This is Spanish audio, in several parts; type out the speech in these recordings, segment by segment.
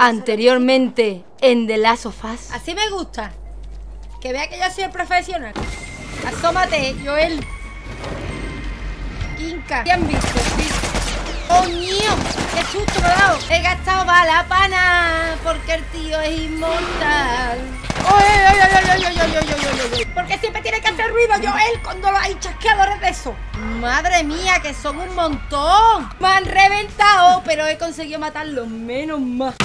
Anteriormente en The Last of Us. Así me gusta. Que vea que yo soy el profesional. Asómate, Joel. Inca. ¿Qué han visto? ¡Oh, mío! ¡Qué susto me dado! He gastado bala pana porque el tío es inmortal. Porque siempre tiene que hacer ruido yo él cuando hay chasqueadores de eso. Madre mía, que son un montón. Me han reventado, pero he conseguido matarlos menos más.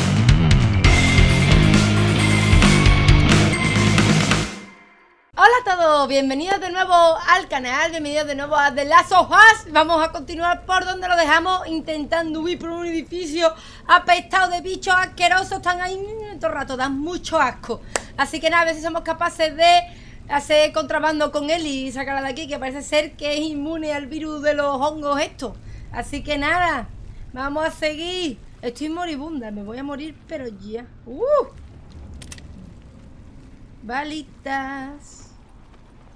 Hola a todos, bienvenidos de nuevo al canal, bienvenidos de nuevo a The Last of Vamos a continuar por donde lo dejamos intentando huir por un edificio apestado de bichos asquerosos Están ahí todo el rato, dan mucho asco. Así que nada, a ver si somos capaces de hacer contrabando con él y sacarla de aquí Que parece ser que es inmune al virus de los hongos estos. Así que nada, vamos a seguir. Estoy moribunda, me voy a morir pero ya. ¡Uh! Balitas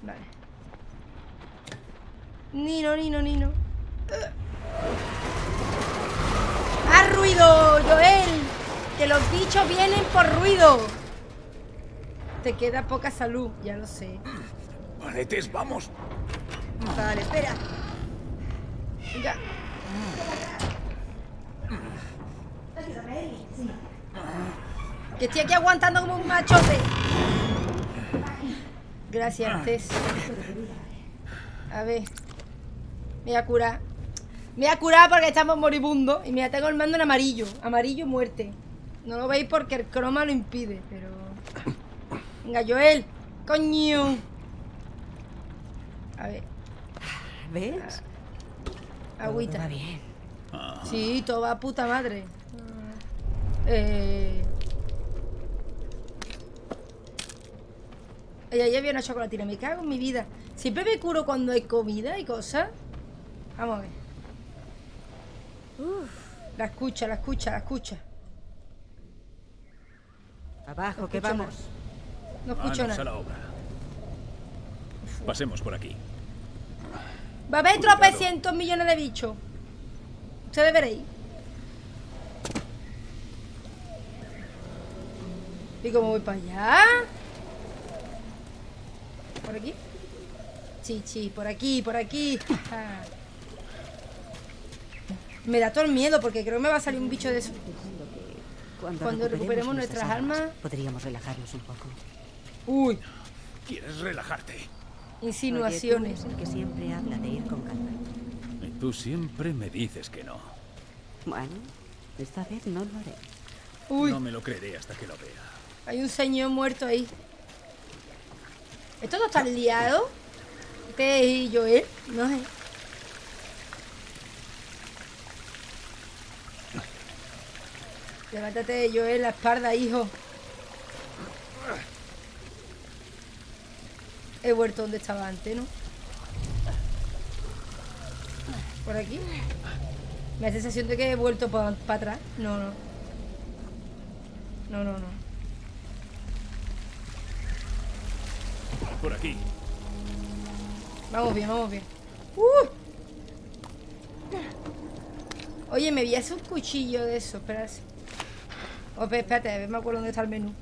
Vale. Nino, Nino, Nino. ¡Haz ruido, Joel! Que los bichos vienen por ruido. Te queda poca salud, ya lo sé. Paletes, vamos. Vale, espera. Venga. Que estoy aquí aguantando como un machote. Gracias, Tess. A ver. Me voy a curar. Me voy a curar porque estamos moribundos. Y mira, tengo el mando en amarillo. Amarillo muerte. No lo veis porque el croma lo impide, pero... Venga, Joel. Coño. A ver. ¿Ves? Agüita. Todo va bien. Sí, todo va a puta madre. Eh... Ya había una chocolatina, me cago en mi vida. Siempre me curo cuando hay comida y cosas. Vamos a ver. Uf, la escucha, la escucha, la escucha. Abajo, No que escucho vamos. No escucho Manos a nada. la obra. Pasemos por aquí. Va a haber tropecientos millones de bichos. Ustedes veréis. ¿Y cómo voy para allá? ¿Por aquí? Sí, sí, por aquí, por aquí. me da todo el miedo porque creo que me va a salir un bicho de eso. Cuando, Cuando recuperemos nuestras armas- podríamos relajarnos un poco. Uy, ¿Quieres relajarte? insinuaciones. Oye, tú eres el que siempre habla de ir con calma. Y tú siempre me dices que no. Bueno, esta vez no lo haré. Uy, No me lo creeré hasta que lo vea. hay un señor muerto ahí. ¿Esto no está liado? Este y Joel, no sé. Levántate, Joel, la espalda, hijo. He vuelto donde estaba antes, ¿no? Por aquí. Me da sensación de que he vuelto para atrás. No, no. No, no, no. Por aquí. Vamos bien, vamos bien. ¡Uh! Oye, me vi hace un cuchillo de eso, espérate. Oh, espé- espérate, a ver, me acuerdo dónde está el menú.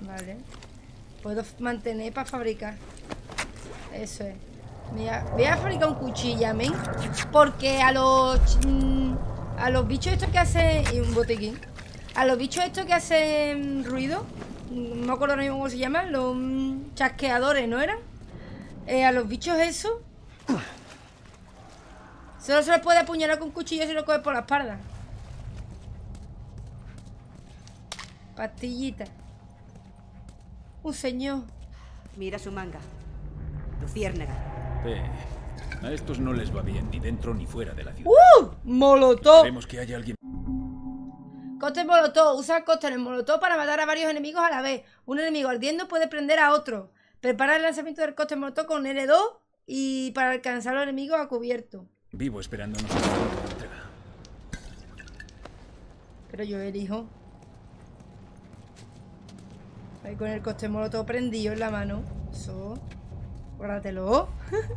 Vale. Puedo mantener para fabricar. Eso es. Mira, voy a fabricar un cuchillo, men. Porque a los... mm, A los bichos estos que hacen... Y un botequín. A los bichos estos que hacen ruido, mm, no me acuerdo ahora mismo cómo se llaman, los mm, chasqueadores, ¿no eran? Eh, a los bichos esos, solo se les puede apuñalar con cuchillo si lo coges por la espalda. Pastillita. Un señor. Mira su manga. Luciérnaga. Eh, a estos no les va bien ni dentro ni fuera de la ciudad. ¡Uh! ¡Molotov! Queremos que haya alguien. Cóctel molotov. Usa cócteles molotov para matar a varios enemigos a la vez. Un enemigo ardiendo puede prender a otro. Prepara el lanzamiento del cóctel molotov con L2 y para alcanzar a los enemigos a cubierto. Vivo la última entrega. Pero yo elijo. Ahí con el cóctel molotov prendido en la mano. Eso. Guárdatelo.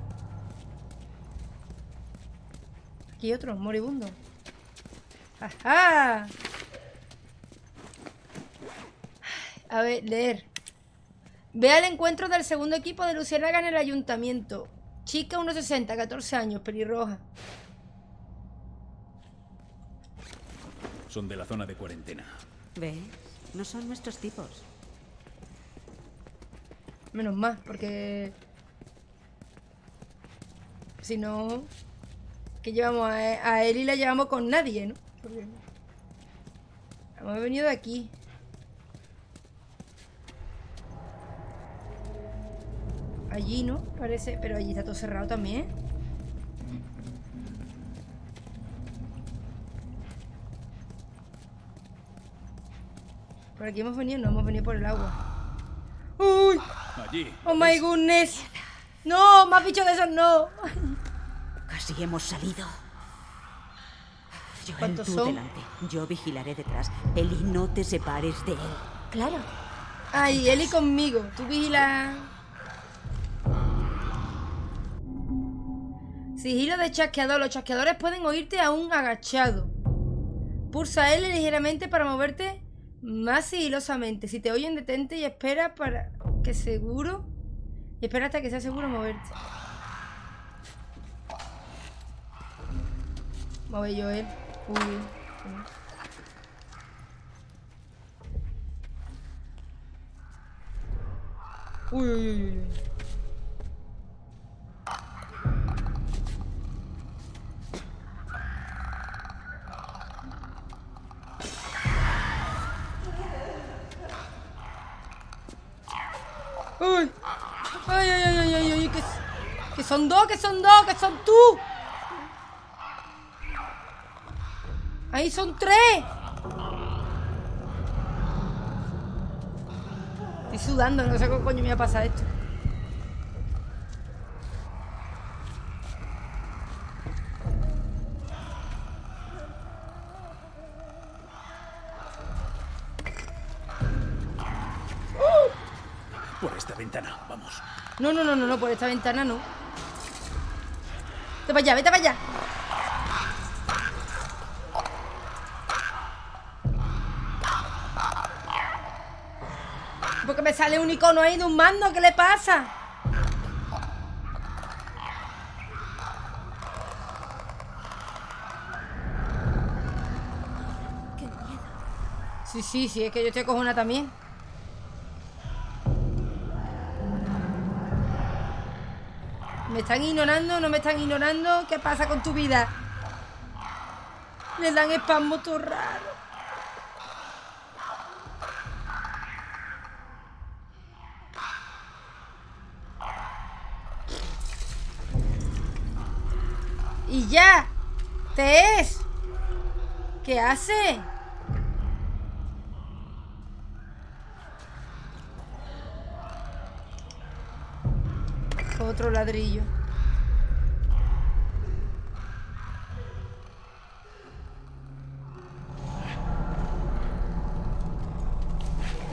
Aquí otro, moribundo. ¡Ajá! A ver, leer. Ve al encuentro del segundo equipo de Luciérnaga en el ayuntamiento. Chica 1,60, 14 años, pelirroja. Son de la zona de cuarentena. ¿Ves? No son nuestros tipos. Menos mal, porque... Si no... Que llevamos a, a él y la llevamos con nadie, ¿no? Porque... Hemos venido de aquí. Allí, ¿no? Parece... Pero allí está todo cerrado también. Por aquí hemos venido, no hemos venido por el agua. ¡Uy! Allí. ¡Oh my goodness! ¡No! ¡Más bichos de esos no! Casi hemos salido. Joel, ¿Cuántos tú son? delante. Yo vigilaré detrás. Eli, no te separes de él. Claro. Ay, Eli conmigo. Tú vigila. Sigilo de chasqueador. Los chasqueadores pueden oírte aún agachado. Pulsa L ligeramente para moverte más sigilosamente. Si te oyen, detente y espera para que seguro. Y espera hasta que sea seguro moverte. Mueve Joel. Uy, uy. Uy, uy, uy, uy. Uy. Ay, ay, ay, ay, ay, que, que son dos, que son dos, que son tú. Ahí son tres. Estoy sudando, no sé qué coño me va a pasar esto. No, no, no, no, no, por esta ventana no. Vete para allá, vete para allá. Porque me sale un icono ahí de un mando, ¿qué le pasa? Sí, sí, sí, es que yo estoy cojona también. ¿Me están ignorando? ¿No me están ignorando? ¿Qué pasa con tu vida? Le dan espasmo todo raro. Y ya. Te es. ¿Qué hace? Ladrillo.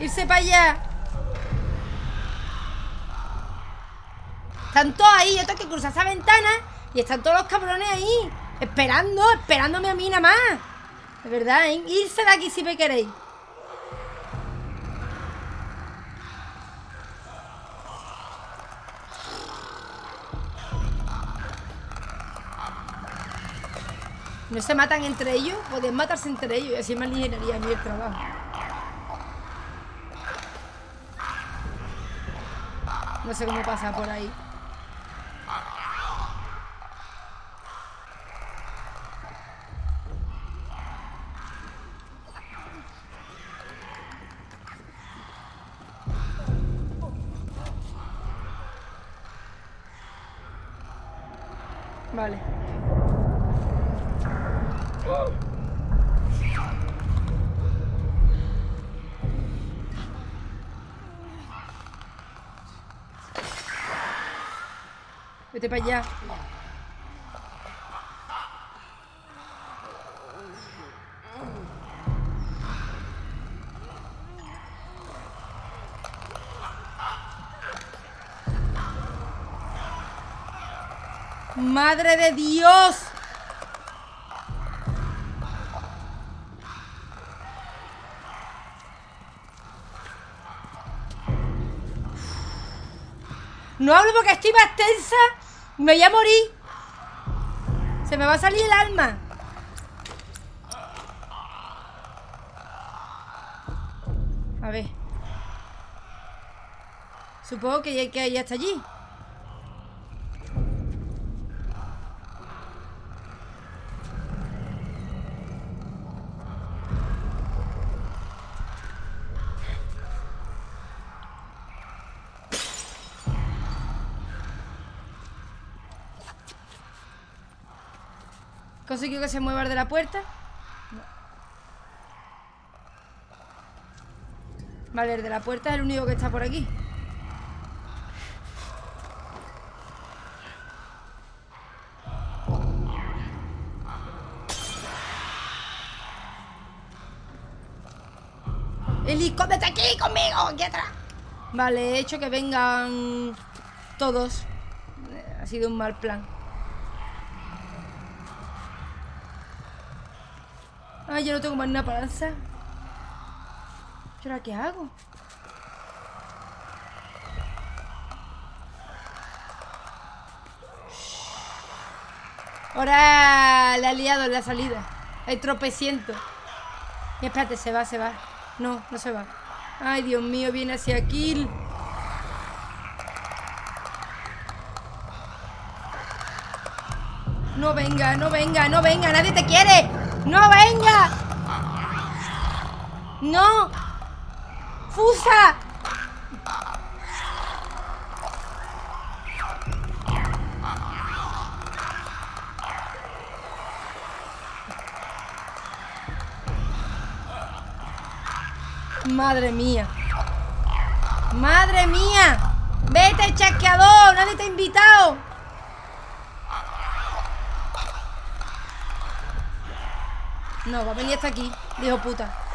Irse para allá. Están todos ahí, yo tengo que cruzar esa ventana y están todos los cabrones ahí, esperando, esperándome a mí nada más. De verdad, ¿eh? irse de aquí si me queréis. No se matan entre ellos, podían matarse entre ellos y así me aliviaría a mí el trabajo. No sé cómo pasa por ahí. Vale. Vete para allá. ¡Madre de Dios! No hablo porque estoy más tensa. Me voy a morir. Se me va a salir el alma. A ver. Supongo que ya, que ya está allí. ¿Consiguió que se mueva el de la puerta? No. Vale, el de la puerta es el único que está por aquí. Escóndete aquí conmigo, aquí atrás. Vale, he hecho que vengan todos. Ha sido un mal plan. Ay, yo no tengo más nada para lanzar. ¿Y ahora qué hago? Ahora le ha liado la salida. Hay tropecientos. Y espérate, se va, se va. No, no se va. Ay, Dios mío, viene hacia aquí. No venga, no venga, no venga, nadie te quiere. No venga. No. Fusa. Madre mía. Madre mía. Vete, chasqueador. Nadie te ha invitado. No, va a venir hasta aquí, dijo puta.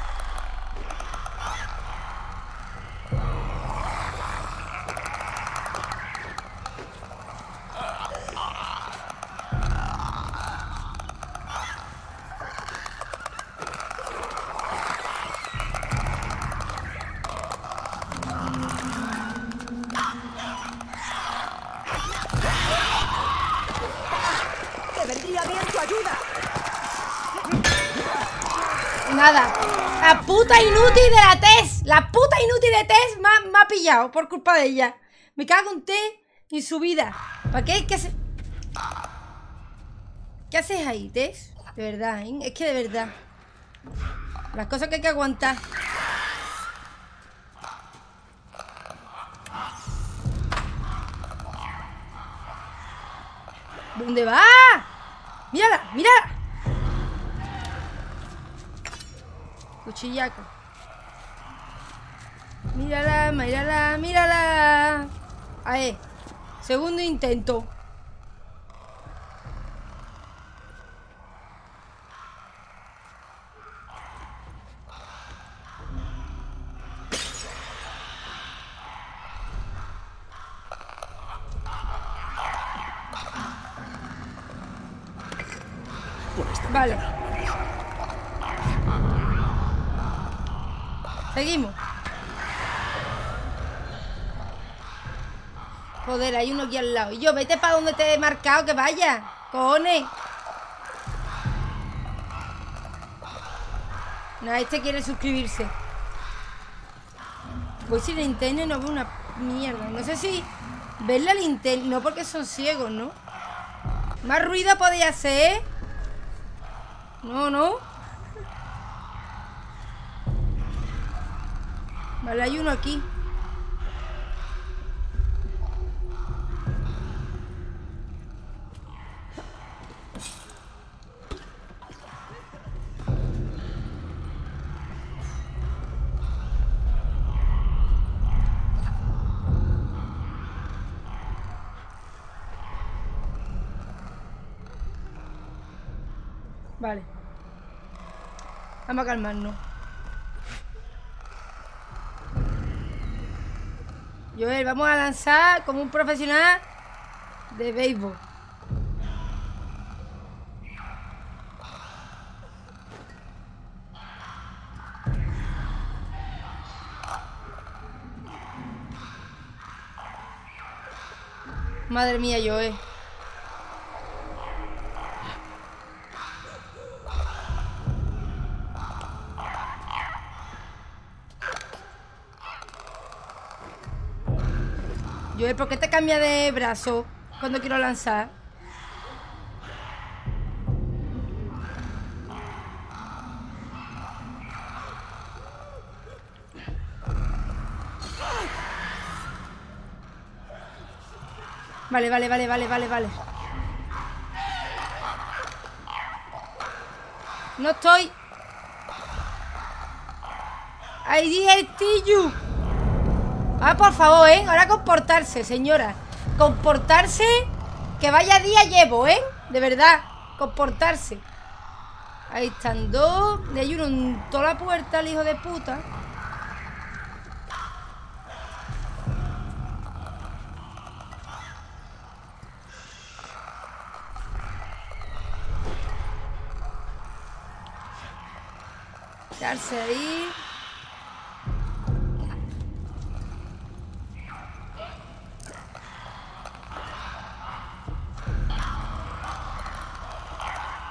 Pillado por culpa de ella. Me cago en té y su vida. ¿Para qué? ¿Qué haces? ¿Qué haces ahí, Tess? De verdad, ¿eh? Es que de verdad. Las cosas que hay que aguantar. ¿Dónde va? ¡Mírala! ¡Mírala! Cuchillaco. Mírala, mírala. Ahí. Segundo intento. Vale. Seguimos. Joder, hay uno aquí al lado. Y yo, vete para donde te he marcado, que vaya. Cojones. Nada, este quiere suscribirse. Voy sin linterna y no veo una mierda. No sé si ver la linterna. No porque son ciegos, ¿no? Más ruido podía hacer. No, no. Vale, hay uno aquí. Vale. Vamos a calmarnos. Joel, vamos a lanzar como un profesional de béisbol. Madre mía, Joe. Joe, ¿por qué te cambia de brazo cuando quiero lanzar? Vale, vale, vale, vale, vale, vale. No estoy. Ahí dije Tillu. Ah, por favor, ¿eh? Ahora comportarse, señora. Comportarse. Que vaya día llevo, ¿eh? De verdad. Comportarse. Ahí están dos. De ahí uno en toda la puerta, el hijo de puta. Quedarse ahí.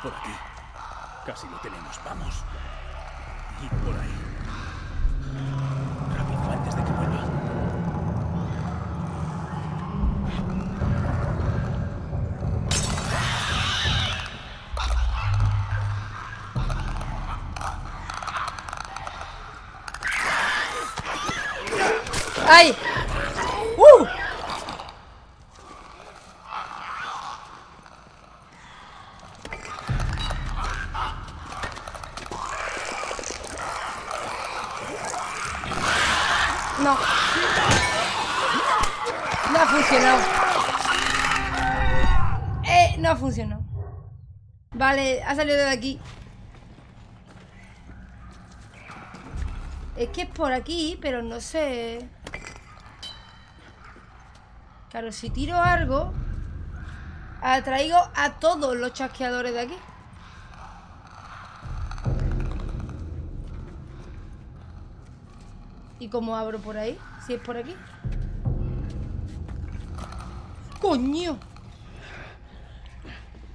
Por aquí. Casi lo tenemos. Vamos. Y por ahí. Rápido, antes de que vuelva. ¡Ay! ¡Uh! No. No ha funcionado. Eh, no ha funcionado. Vale, ha salido de aquí. Es que es por aquí, pero no sé. Claro, si tiro algo, atraigo a todos los chasqueadores de aquí. ¿Y cómo abro por ahí? Si es por aquí. ¡Coño!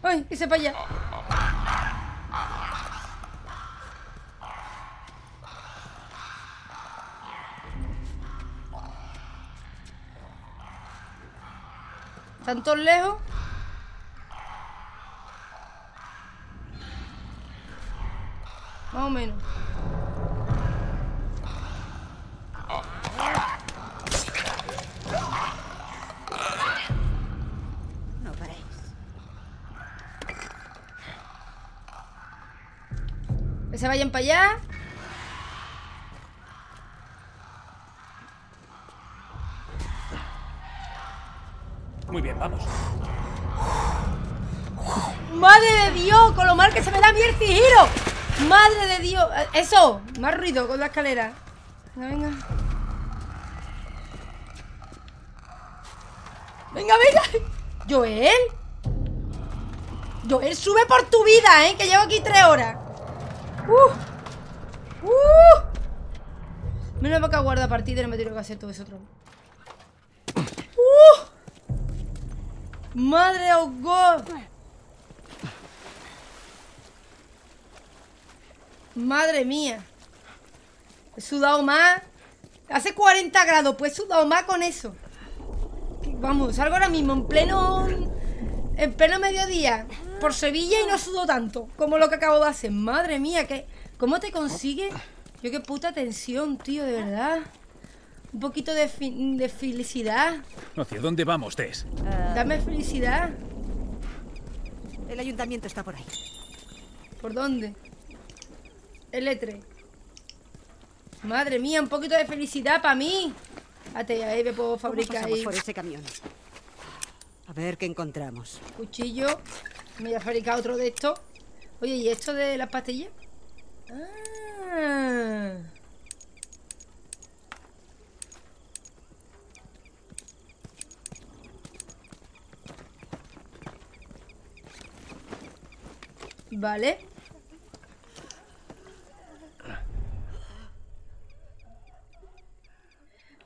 ¡Ay! Ese para allá. ¿Están todos lejos? Más o menos. No paréis. Que se vayan para allá. Muy bien, vamos. ¡Madre de Dios! Con lo mal que se me da mí el sigilo. ¡Madre de Dios! Eh, Eso, más ruido con la escalera. Venga, venga. Venga, venga. Joel. Joel, sube por tu vida, ¿eh? Que llevo aquí tres horas. ¡Uh! ¡Uh! Menos que guarda partida no me tengo que hacer todo eso otro. ¡Uh! ¡Madre oh God! Madre mía. He sudado más. Hace 40 grados, pues he sudado más con eso. Vamos, salgo ahora mismo en pleno. En pleno mediodía. Por Sevilla y no sudo tanto. Como lo que acabo de hacer. Madre mía, que. ¿Cómo te consigues? Yo qué puta tensión, tío, de verdad. Un poquito de, fi- de felicidad. ¿Hacia dónde vamos, Tess? Dame felicidad. El ayuntamiento está por ahí. ¿Por dónde? El E3. Madre mía, un poquito de felicidad para mí. Ate, ahí me puedo ¿Cómo fabricar ahí. por ese camión? A ver qué encontramos. Cuchillo. Me voy a fabricar otro de estos. Oye, ¿y esto de las pastillas? Ah. Vale.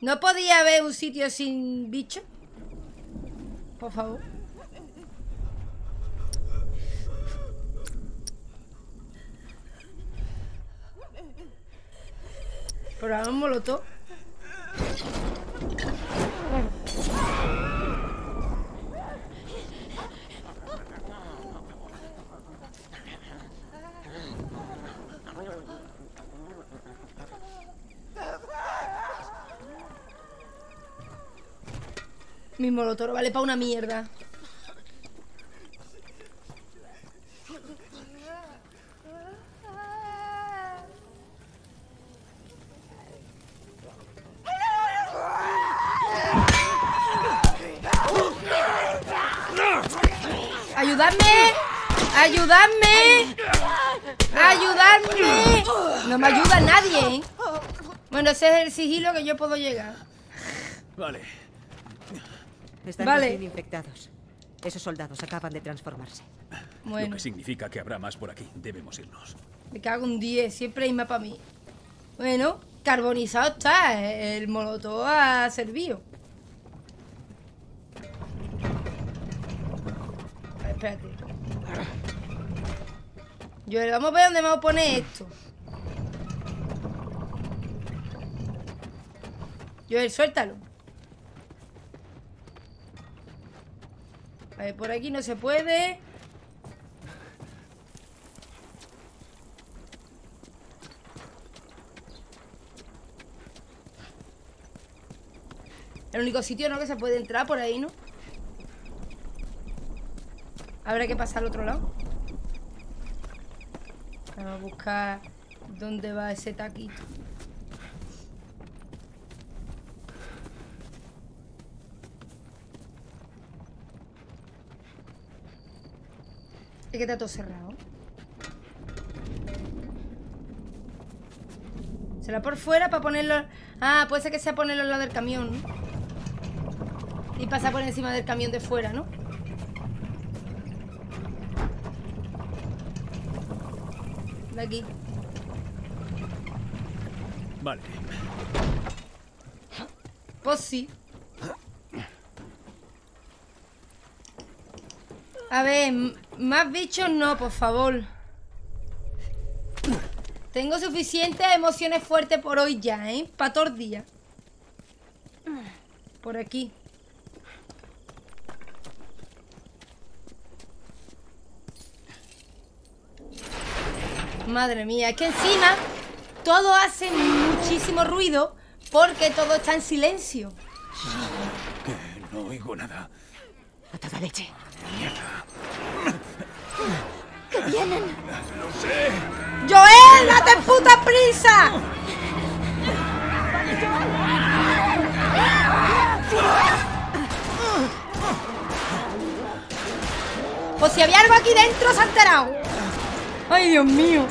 ¿No podía haber un sitio sin bicho? por favor. Pero un molotov. Mi molotov vale para una mierda. ¡Ayudadme! ¡Ayudadme! ¡Ayudadme! No me ayuda nadie, ¿eh? Bueno, ese es el sigilo que yo puedo llegar. Vale. Están Vale. recién infectados. Esos soldados acaban de transformarse. Lo Bueno, que significa que habrá más por aquí. Debemos irnos. me cago un 10. Siempre hay más para mí. Bueno, carbonizado está. El molotov ha servido. A ver, espérate. Yo vamos a ver dónde me voy a poner esto. Joel, suéltalo. Ver, por aquí no se puede. El único sitio, ¿no? Que se puede entrar por ahí, ¿no? Habrá que pasar al otro lado. Vamos a buscar dónde va ese taquito. Es que está todo cerrado. ¿Será por fuera para ponerlo? Ah, puede ser que sea ponerlo al lado del camión, ¿no? Y pasar por encima del camión de fuera, ¿no? De aquí. Vale. Pues sí. A ver, más bichos no, por favor. Tengo suficientes emociones fuertes por hoy ya, ¿eh? Para todos los días. Por aquí. Madre mía, es que encima todo hace muchísimo ruido porque todo está en silencio. Que no oigo nada. A toda leche. Lo sé. ¡Joel, date puta prisa! Pues si había algo aquí dentro, se ha enterado. Ay, Dios mío.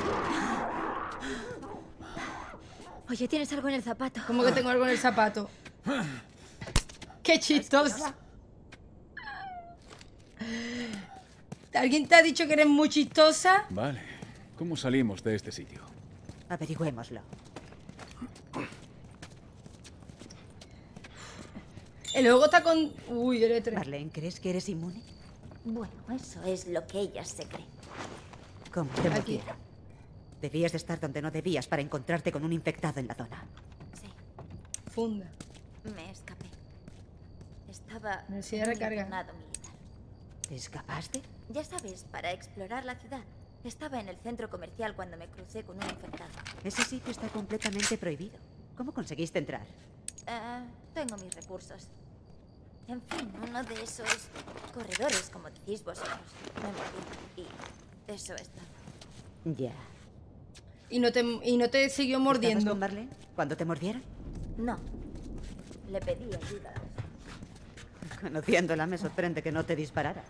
Oye, ¿tienes algo en el zapato? Como que tengo algo en el zapato. Qué chistoso. ¿Alguien te ha dicho que eres muy chistosa? Vale. ¿Cómo salimos de este sitio? Averigüémoslo. El logo está con... Uy, L3. Marlene, ¿crees que eres inmune? Bueno, eso es lo que ellas se creen. ¿Cómo te Aquí. mordieron? Debías de estar donde no debías para encontrarte con un infectado en la zona. Sí, Funda. me escapé. Estaba Necesidad de en un recarga. ¿Te escapaste? Ya sabes, para explorar la ciudad. Estaba en el centro comercial cuando me crucé con un infectado. Ese sitio está completamente prohibido. ¿Cómo conseguiste entrar? Eh, tengo mis recursos. En fin, uno de esos corredores, como decís vosotros, me mordió. Y eso es todo. Ya. Y no te, y no te siguió ¿Estabas mordiendo. con Marlene cuando te mordieron? No. Le pedí ayuda. Conociéndola, me sorprende que no te disparara.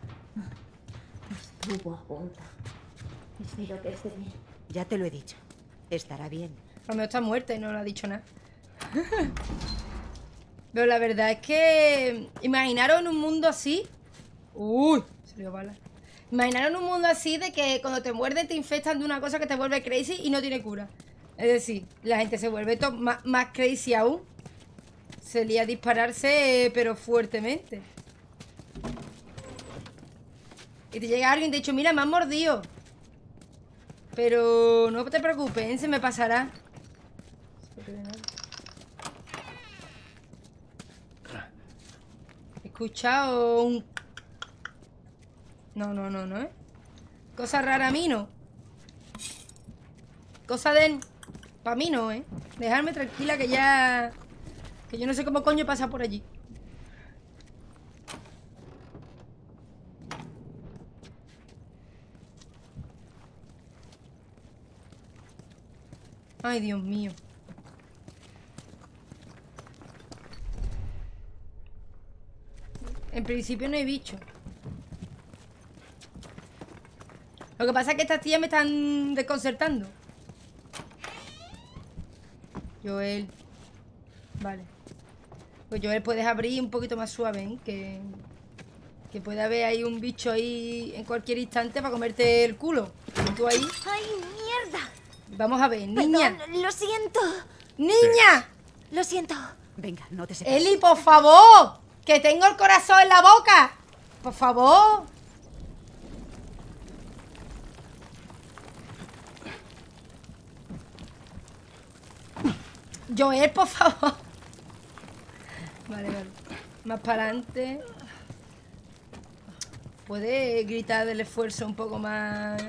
Estuvo a punto. Espero que esté bien. Ya te lo he dicho. Estará bien. Romeo está muerta y no le ha dicho nada. Pero la verdad es que. Imaginaron un mundo así. Uy, salió bala. Imaginaron un mundo así de que cuando te muerden te infectan de una cosa que te vuelve crazy y no tiene cura. Es decir, la gente se vuelve más crazy aún. Sería dispararse, eh, pero fuertemente. Y te llega alguien y te dicho, mira, me han mordido. Pero no te preocupes, se me pasará. He escuchado un... No, no, no, no, ¿eh? Cosa rara a mí no. Cosa de... Para mí no, ¿eh? Dejarme tranquila que ya... Que yo no sé cómo coño pasa por allí. Ay, Dios mío. En principio no hay bicho. Lo que pasa es que estas tías me están desconcertando. Joel. Vale. Pues Joel puedes abrir un poquito más suave, ¿eh? Que, que puede haber ahí un bicho ahí en cualquier instante para comerte el culo. Tú ahí. ¡Ay! Vamos a ver, niña. Perdón, lo siento. ¡Niña! Lo siento. Venga, no te separes. Eli, por favor. Que tengo el corazón en la boca. Por favor. Joel, por favor. Vale, vale. Más para adelante. ¿Puede gritar del esfuerzo un poco más?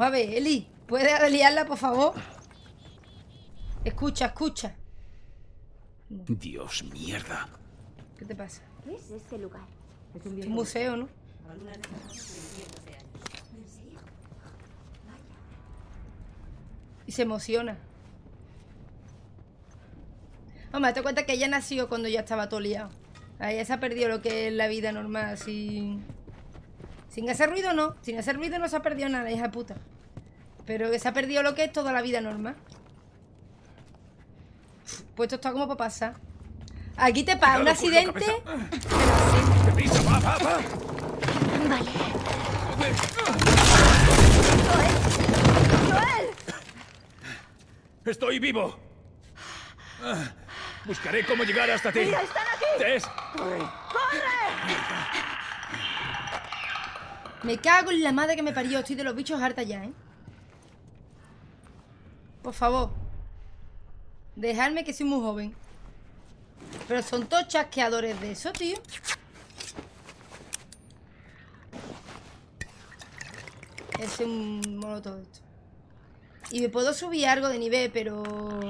Vamos a ver, Eli. ¿Puedes aliarla, por favor? Escucha, escucha. Dios, mierda. ¿Qué te pasa? ¿Qué es este lugar? Es un museo, ¿no? Y se emociona. Hombre, date cuenta que ella nació cuando ya estaba todo liado. Ella se ha perdido lo que es la vida normal, sin... Sin hacer ruido no. Sin hacer ruido no se ha perdido nada, hija de puta. Pero que se ha perdido lo que es toda la vida normal. Pues esto está como para pasar. Aquí te pasa un accidente. Vale. ¡Estoy vivo! Ah, Buscaré cómo llegar hasta ti. ¡Mira, están aquí! Tess, Me cago en la madre que me parió. Estoy de los bichos harta ya, ¿eh? Por favor. Dejadme que soy muy joven. Pero son todos chasqueadores de eso, tío. Es un molotov esto. Y me puedo subir algo de nivel, pero...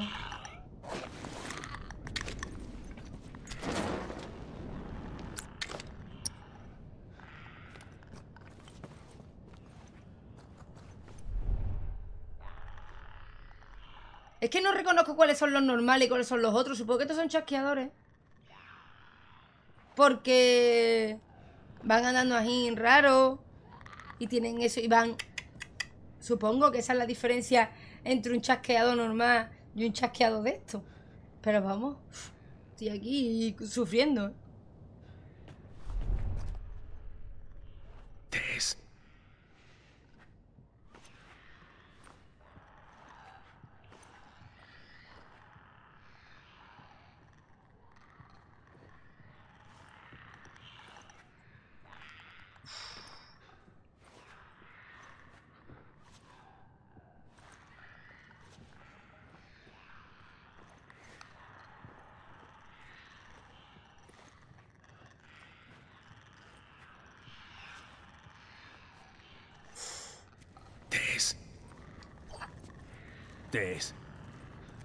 Es que no reconozco cuáles son los normales y cuáles son los otros. Supongo que estos son chasqueadores. Porque van andando así raro. Y tienen eso y van... Supongo que esa es la diferencia entre un chasqueado normal y un chasqueado de esto. Pero vamos, estoy aquí sufriendo. Tess.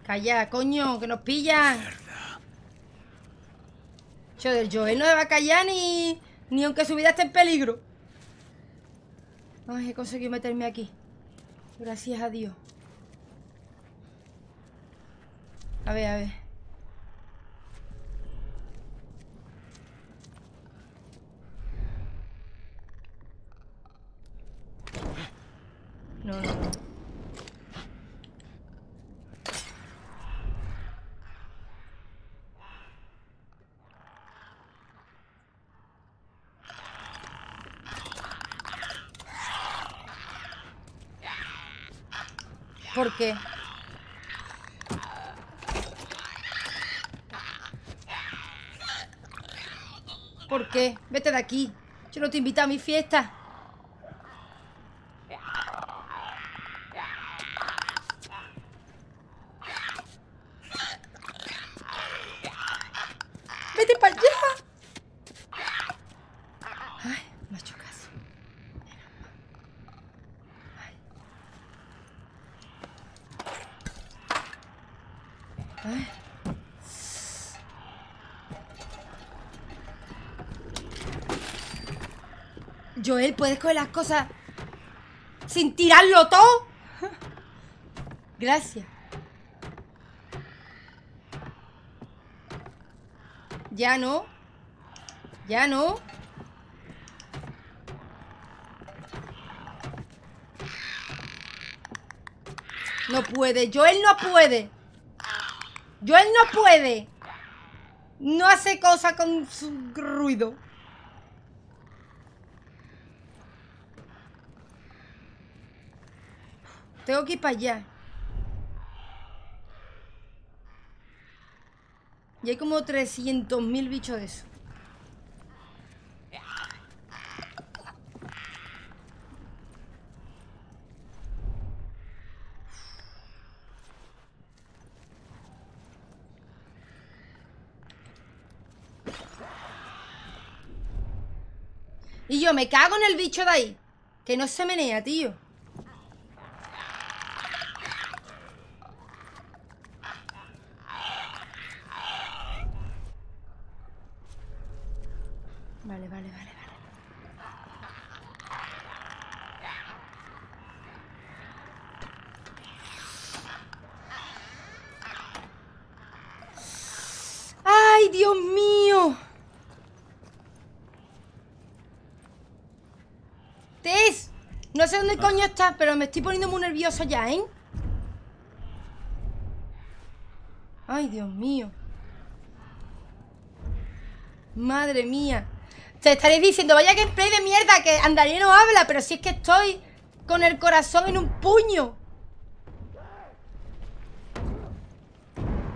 Calla, coño, que nos pillan. Yo del Joel no me va a callar ni, ni aunque su vida esté en peligro. Ay, he conseguido meterme aquí. Gracias a Dios. A ver, a ver. No, no, no. por qué. ¿Por qué? Vete de aquí. Yo no te invito a mi fiesta. Joel, ¿puedes coger las cosas sin tirarlo todo? Gracias. Ya no. Ya no. No puede. Joel no puede. Joel no puede. No hace cosa con su ruido. Tengo que ir para allá. Y hay como 300.000 bichos de eso. Y yo me cago en el bicho de ahí. Que no se menea, tío. Vale, vale, vale, vale. ¡Ay, Dios mío! Tess, no sé dónde coño estás, pero me estoy poniendo muy nerviosa ya, ¿eh? Ay, Dios mío. Madre mía. Te estaréis diciendo, vaya que play de mierda, que Andaría no habla, pero si es que estoy con el corazón en un puño.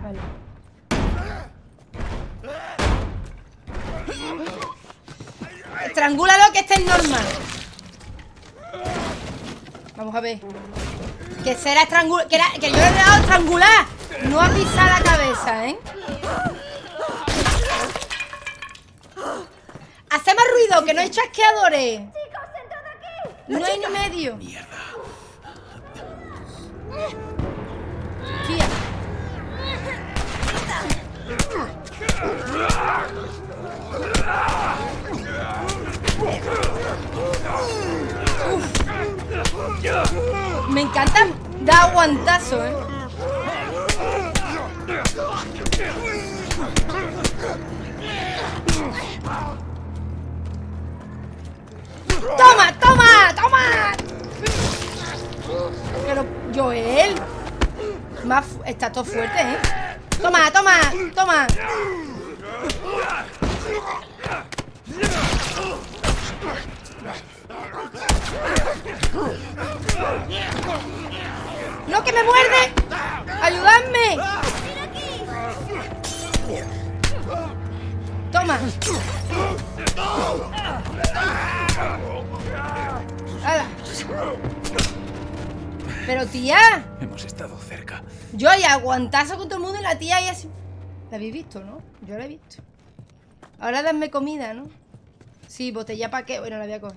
Vale. Estrangúlalo que este es normal. Vamos a ver. Que será estrangular. Que, que yo le he dado estrangular. No a pisar la cabeza, ¿eh? Hace más ruido, que no hay chasqueadores. No hay ni medio. Tía. Me encanta dar aguantazo, ¿eh? ¡Toma, toma, toma! Pero, Joel. Más está todo fuerte, ¿eh? Toma, toma, toma. ¡No, que me muerde! ¡Ayudadme! Toma. ¡Hala! Pero tía, Hemos estado cerca. yo hay aguantazo con todo el mundo y la tía ahí así. La habéis visto, ¿no? Yo la he visto. Ahora dadme comida, ¿no? Sí, botella para qué. Bueno, la voy a coger.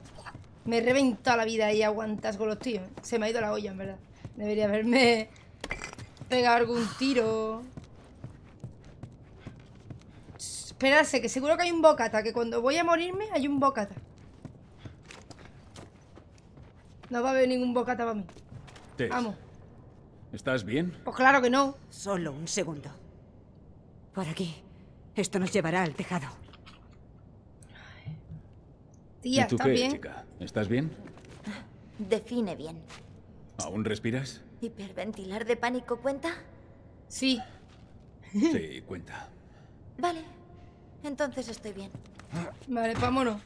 Me he reventado la vida ahí aguantas con los tíos. Se me ha ido la olla, en verdad. Debería haberme pegado algún tiro. Esperarse, que seguro que hay un bocata. Que cuando voy a morirme hay un bocata. No va a haber ningún bocata para mí. Tess, Vamos. ¿Estás bien? Pues claro que no. Solo un segundo. Por aquí. Esto nos llevará al tejado. Tía, ¿Y ¿estás qué, bien? chica? ¿Estás bien? Define bien. ¿Aún respiras? ¿Hiperventilar de pánico cuenta? Sí. Sí, cuenta. Vale. Entonces estoy bien. Vale, vámonos.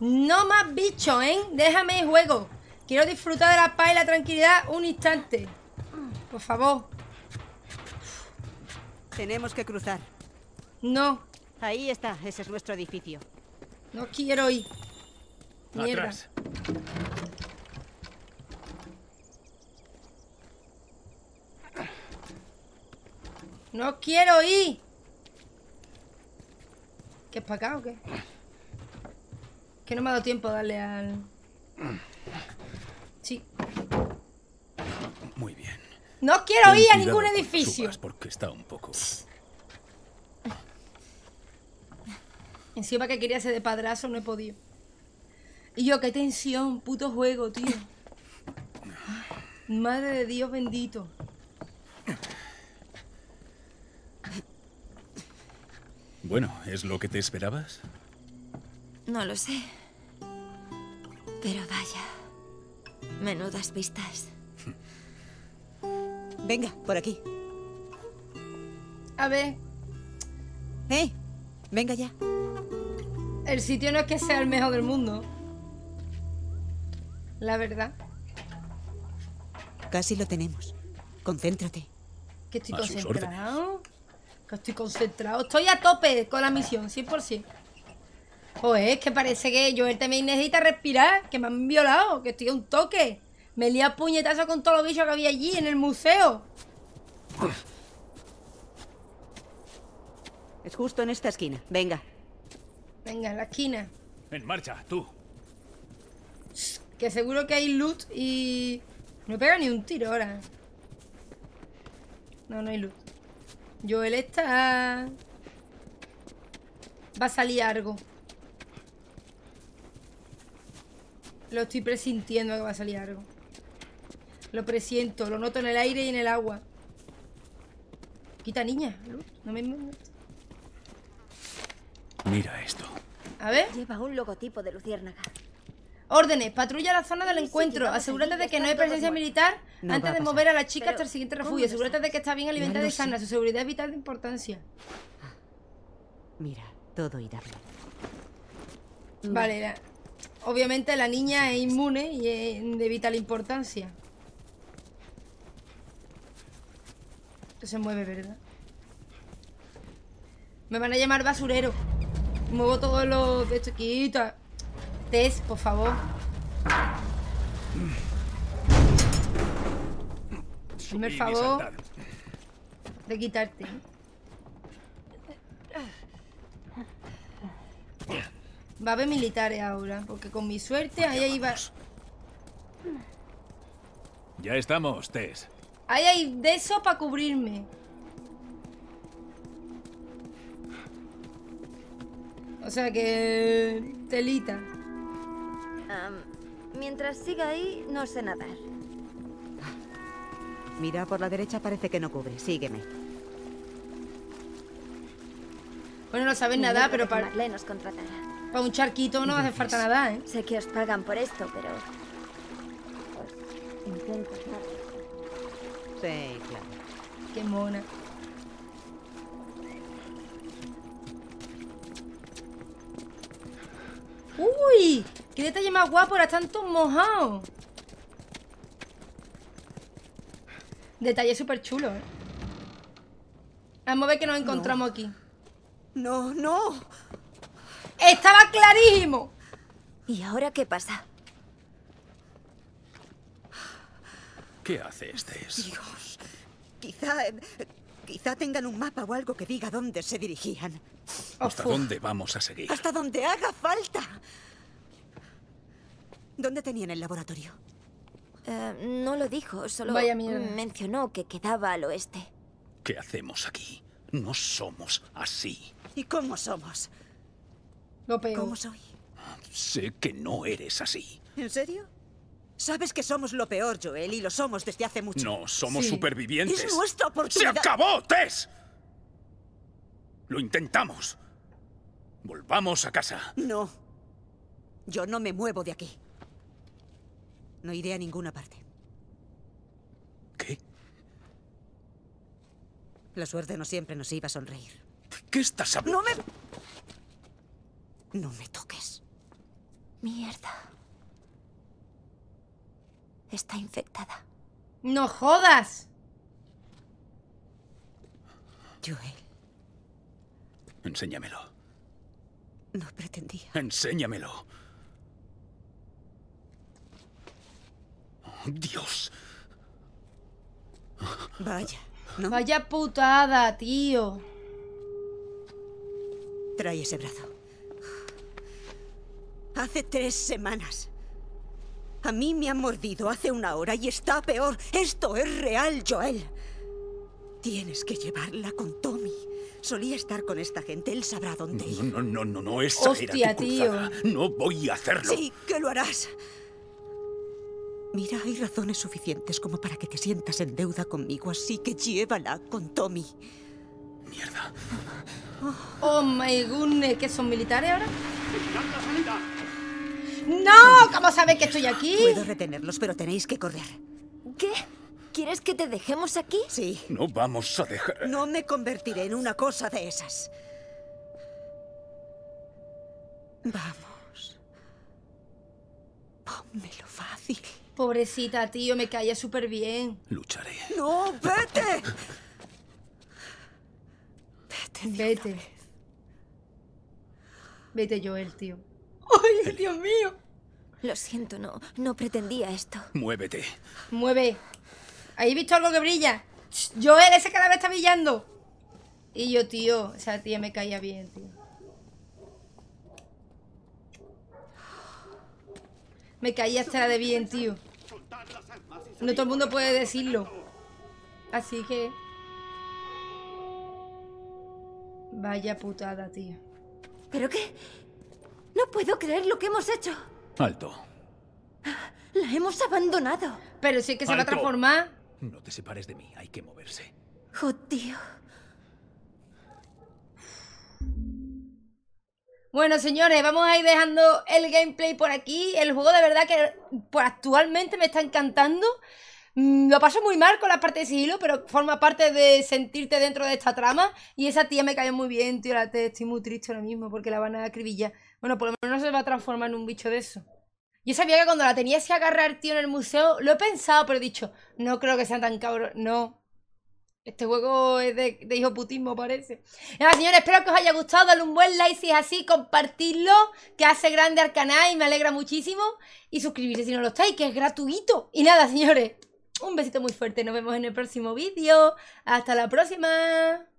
No más bichos, ¿eh? Déjame el juego. Quiero disfrutar de la paz y la tranquilidad un instante. Por favor. Tenemos que cruzar. No. Ahí está, ese es nuestro edificio. No quiero ir. Mierda. Atrás. No quiero ir. ¿Qué es para acá o qué? Que no me ha dado tiempo a darle al... Sí. Muy bien. No quiero Ten ir a ningún edificio. porque está un poco. Encima que quería ser de padrazo no he podido. Y yo, qué tensión, puto juego, tío. Madre de Dios bendito. Bueno, ¿es lo que te esperabas? No lo sé. Pero vaya. Menudas vistas. Venga, por aquí. A ver, ¡Eh! Venga ya. el sitio no es que sea el mejor del mundo. La verdad, Casi lo tenemos. Concéntrate. que estoy A concentrado. Que estoy concentrado. Estoy a tope con la misión, 100%. Joder, es que parece que Joel también necesita respirar. Que me han violado, que estoy a un toque. Me lía puñetazo con todos los bichos que había allí en el museo. Es justo en esta esquina. Venga. Venga, en la esquina. En marcha, tú. Que seguro que hay loot y... No pega ni un tiro ahora. No, no hay loot. Joel está... Va a salir algo. Lo estoy presintiendo que va a salir algo. Lo presiento, lo noto en el aire y en el agua. Quita niña, loot. No me... Mira esto. A ver. Lleva un logotipo de luciérnaga. Órdenes, patrulla la zona del encuentro. Asegúrate de que no hay presencia militar No antes de mover a la chica Pero, hasta el siguiente ¿cómo refugio. Asegúrate de que está bien alimentada lo y sana. Su seguridad es vital de importancia. Mira, todo irá bien. Vale, la- obviamente la niña es inmune y es de vital importancia. Esto se mueve, ¿verdad? Me van a llamar basurero. Muevo todos los de esto. Quita. Tess, por favor. Hazme el favor de quitarte. Va a haber militares ahora, porque con mi suerte ahí hay, va- Ya estamos, Tess. ahí hay de eso para cubrirme. O sea que... Telita. Mientras siga ahí, no sé nadar. Mira, por la derecha parece que no cubre. Sígueme. Bueno, no sabes Me nada, pero para, Marlene nos contratará. para un charquito no hace falta nada, ¿eh? Sé que os pagan por esto, pero... Os intento nada. Sí, claro. Qué mona. ¡Uy! ¡Qué detalle más guapo! Ahora están todos mojados. Detalle súper chulo, ¿eh? Vamos a ver que nos encontramos aquí. No, no. ¡Estaba clarísimo! ¿Y ahora qué pasa? ¿Qué haces, Tess? Dios. Quizá. Quizá tengan un mapa o algo que diga dónde se dirigían. ¿Hasta Uf. dónde vamos a seguir? Hasta donde haga falta. ¿Dónde tenían el laboratorio? Eh, no lo dijo, solo Vaya mencionó que quedaba al oeste. ¿Qué hacemos aquí? No somos así. ¿Y cómo somos? Lo peor. ¿Cómo soy? Sé que no eres así. ¿En serio? Sabes que somos lo peor, Joel, y lo somos desde hace mucho. No somos Sí. supervivientes. Es nuestra ¡Se oportunidad. acabó, Tess! Lo intentamos. Volvamos a casa. No. Yo no me muevo de aquí. No iré a ninguna parte. ¿Qué? La suerte no siempre nos iba a sonreír. ¿Qué estás hablando? No me... No me toques. Mierda. Está infectada. ¡No jodas! Joel. Enséñamelo. No pretendía. Enséñamelo. Oh, Dios. Vaya, ¿no? Vaya putada, tío. Trae ese brazo. Hace tres semanas. A mí me han mordido hace una hora y está peor. Esto es real, Joel. Tienes que llevarla con Tommy. Solía estar con esta gente. Él sabrá dónde ir. No, no, no, no, no, esa Hostia, era tu tío. cruzada. No voy a hacerlo. Sí, que lo harás. Mira, hay razones suficientes como para que te sientas en deuda conmigo, así que llévala con Tommy. Mierda. Oh my goodness, ¿qué son militares ahora? ¡No! ¿Cómo sabes que estoy aquí? Puedo retenerlos, pero tenéis que correr. ¿Qué? ¿Quieres que te dejemos aquí? Sí. No vamos a dejar. No me convertiré en una cosa de esas. Vamos. Pónmelo fácil. Pobrecita, tío, me caía súper bien. Lucharé. ¡No, vete! Vete. Vete. Vete, Joel, tío. ¡Ay, Dios mío! Lo siento, no, no pretendía esto. Muévete. Mueve. ¿Habéis visto algo que brilla? Joel, ese cadáver está brillando. Y yo, tío, esa tía me caía bien, tío. Me caía hasta de bien, tío. No todo el mundo puede decirlo. Así que... Vaya putada, tío. ¿Pero qué? No puedo creer lo que hemos hecho. Alto. La hemos abandonado. Pero si es que se va a Alto. transformar. No te separes de mí. Hay que moverse. Oh, tío. Bueno, señores, vamos a ir dejando el gameplay por aquí. El juego de verdad que pues, actualmente me está encantando. Mm, Lo paso muy mal con la parte de sigilo, pero forma parte de sentirte dentro de esta trama. Y esa tía me cayó muy bien, tío. La te- estoy muy triste ahora mismo porque la van a acribillar. Bueno, por lo menos no se va a transformar en un bicho de eso. Yo sabía que cuando la tenías que agarrar, tío, en el museo, lo he pensado, pero he dicho, no creo que sean tan cabros. No, este juego es de, de hijoputismo, parece. Nada, señores, espero que os haya gustado. Dale un buen like si es así, compartirlo, que hace grande al canal y me alegra muchísimo. Y suscribirse si no lo estáis, que es gratuito. Y nada, señores, un besito muy fuerte. Nos vemos en el próximo vídeo. Hasta la próxima.